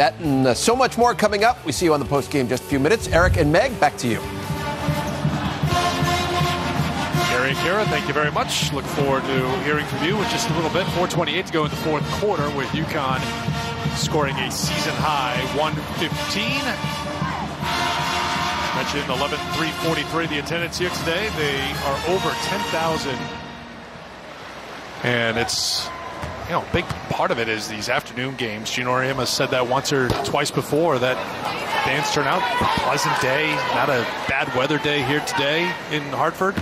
That and uh, so much more coming up. We see you on the post game just a few minutes. Eric and Meg, back to you. Gary and Kara, thank you very much. Look forward to hearing from you in just a little bit. 428 to go in the fourth quarter with UConn scoring a season high 115. Mentioned 11 343 the attendance here today. They are over 10,000. And it's you know, a big part of it is these afternoon games. Auriemma has said that once or twice before that fans turn out. Pleasant day, not a bad weather day here today in Hartford.